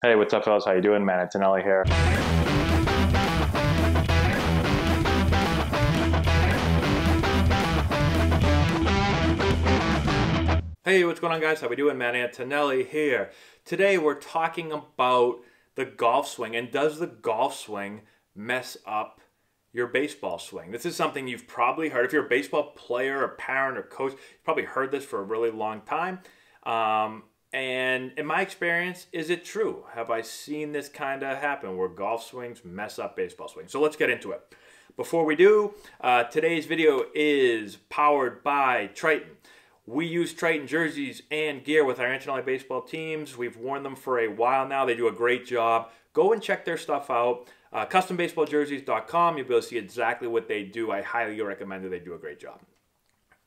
Hey, what's up, fellas? How you doing? Man, it's Anelli here. Hey, what's going on, guys? How we doing? Matt Antonelli here. Today we're talking about the golf swing and does the golf swing mess up your baseball swing? This is something you've probably heard. If you're a baseball player, or parent, or coach, you've probably heard this for a really long time. Um, and in my experience, is it true? Have I seen this kind of happen where golf swings mess up baseball swings? So let's get into it. Before we do, uh, today's video is powered by Triton. We use Triton jerseys and gear with our Antonelli baseball teams. We've worn them for a while now. They do a great job. Go and check their stuff out. Uh, CustomBaseballJerseys.com. You'll be able to see exactly what they do. I highly recommend that they do a great job.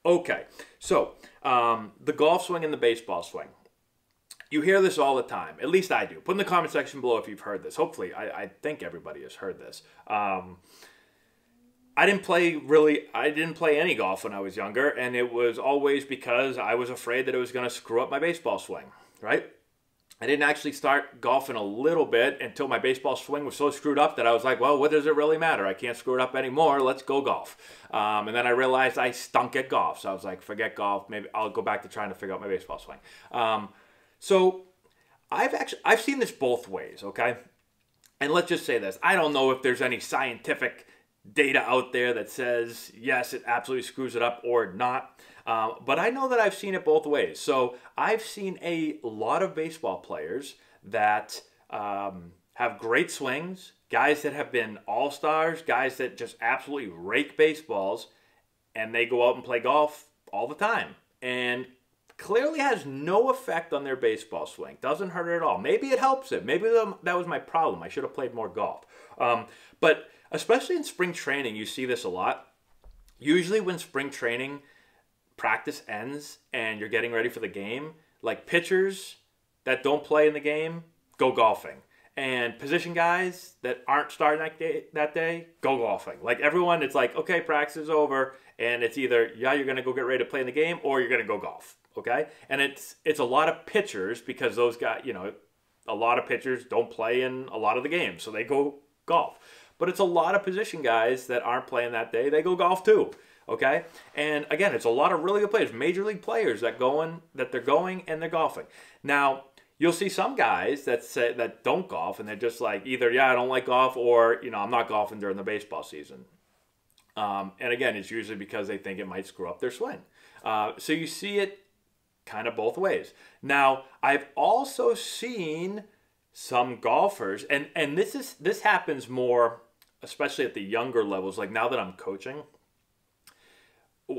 Okay, so um, the golf swing and the baseball swing. You hear this all the time. At least I do. Put in the comment section below if you've heard this. Hopefully, I, I think everybody has heard this. Um, I didn't play really. I didn't play any golf when I was younger, and it was always because I was afraid that it was going to screw up my baseball swing. Right? I didn't actually start golfing a little bit until my baseball swing was so screwed up that I was like, well, what does it really matter? I can't screw it up anymore. Let's go golf. Um, and then I realized I stunk at golf. So I was like, forget golf. Maybe I'll go back to trying to figure out my baseball swing. Um, so I've actually I've seen this both ways, okay? And let's just say this. I don't know if there's any scientific data out there that says yes, it absolutely screws it up or not. Uh, but I know that I've seen it both ways. So I've seen a lot of baseball players that um, have great swings, guys that have been all stars, guys that just absolutely rake baseballs, and they go out and play golf all the time. And clearly has no effect on their baseball swing. Doesn't hurt it at all. Maybe it helps it. Maybe that was my problem. I should have played more golf. Um, but especially in spring training, you see this a lot. Usually, when spring training practice ends and you're getting ready for the game, like pitchers that don't play in the game go golfing. And position guys that aren't starting that day, that day go golfing. Like everyone, it's like, okay, practice is over, and it's either yeah, you're gonna go get ready to play in the game, or you're gonna go golf okay? And it's it's a lot of pitchers because those guys, you know, a lot of pitchers don't play in a lot of the games, so they go golf. But it's a lot of position guys that aren't playing that day, they go golf too. Okay? And again, it's a lot of really good players, major league players that going that they're going and they're golfing. Now, you'll see some guys that say that don't golf and they're just like either yeah, I don't like golf or, you know, I'm not golfing during the baseball season. Um, and again, it's usually because they think it might screw up their swing. Uh, so you see it kind of both ways. Now, I've also seen some golfers and and this is this happens more especially at the younger levels like now that I'm coaching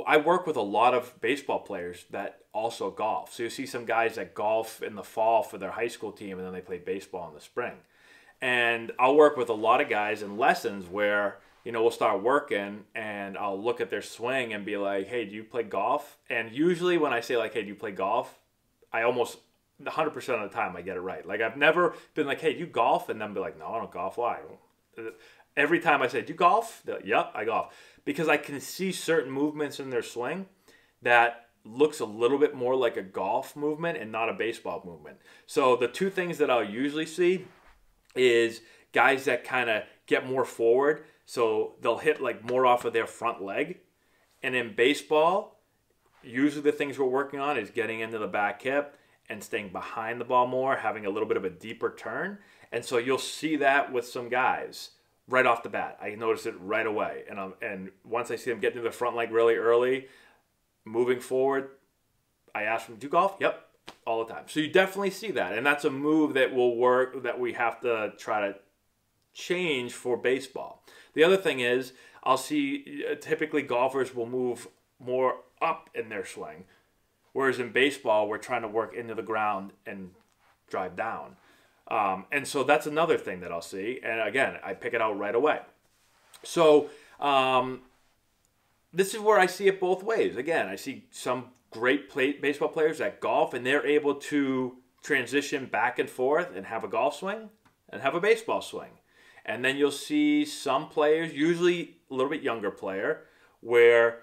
I work with a lot of baseball players that also golf. So you see some guys that golf in the fall for their high school team and then they play baseball in the spring. And I'll work with a lot of guys in lessons where you know, we'll start working and I'll look at their swing and be like, hey, do you play golf? And usually when I say, like, hey, do you play golf? I almost 100% of the time I get it right. Like, I've never been like, hey, do you golf? And then be like, no, I don't golf. Why? Every time I say, do you golf? Like, yep, I golf. Because I can see certain movements in their swing that looks a little bit more like a golf movement and not a baseball movement. So the two things that I'll usually see is guys that kind of get more forward so they'll hit like more off of their front leg. And in baseball, usually the things we're working on is getting into the back hip and staying behind the ball more, having a little bit of a deeper turn. And so you'll see that with some guys right off the bat. I notice it right away. And um, and once I see them getting to the front leg really early, moving forward, I ask them, "Do golf?" Yep, all the time. So you definitely see that, and that's a move that will work. That we have to try to change for baseball. The other thing is, I'll see uh, typically golfers will move more up in their swing, whereas in baseball, we're trying to work into the ground and drive down. Um, and so that's another thing that I'll see. And again, I pick it out right away. So um, this is where I see it both ways. Again, I see some great play, baseball players at golf, and they're able to transition back and forth and have a golf swing and have a baseball swing. And then you'll see some players, usually a little bit younger player, where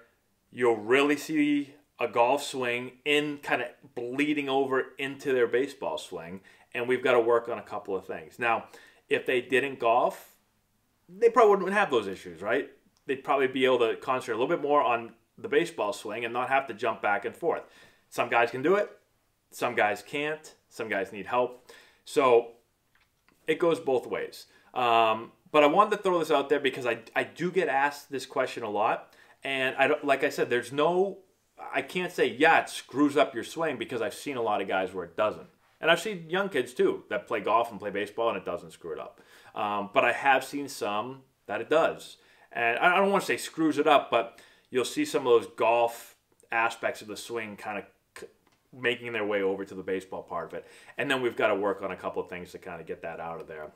you'll really see a golf swing in kind of bleeding over into their baseball swing. and we've got to work on a couple of things. Now, if they didn't golf, they probably wouldn't have those issues, right? They'd probably be able to concentrate a little bit more on the baseball swing and not have to jump back and forth. Some guys can do it, some guys can't, some guys need help. So it goes both ways. Um, but I wanted to throw this out there because I, I do get asked this question a lot. And I don't, like I said, there's no, I can't say, yeah, it screws up your swing because I've seen a lot of guys where it doesn't. And I've seen young kids too that play golf and play baseball and it doesn't screw it up. Um, but I have seen some that it does. And I don't want to say screws it up, but you'll see some of those golf aspects of the swing kind of making their way over to the baseball part of it. And then we've got to work on a couple of things to kind of get that out of there,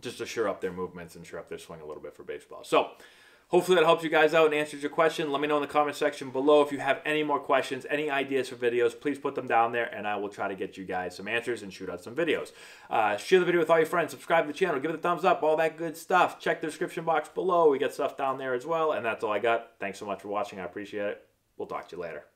just to shore up their movements and shore up their swing a little bit for baseball. So hopefully that helps you guys out and answers your question. Let me know in the comment section below if you have any more questions, any ideas for videos. Please put them down there, and I will try to get you guys some answers and shoot out some videos. Uh, share the video with all your friends. Subscribe to the channel. Give it a thumbs up. All that good stuff. Check the description box below. We got stuff down there as well. And that's all I got. Thanks so much for watching. I appreciate it. We'll talk to you later.